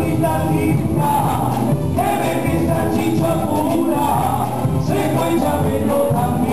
Linda, que me quita pura, se.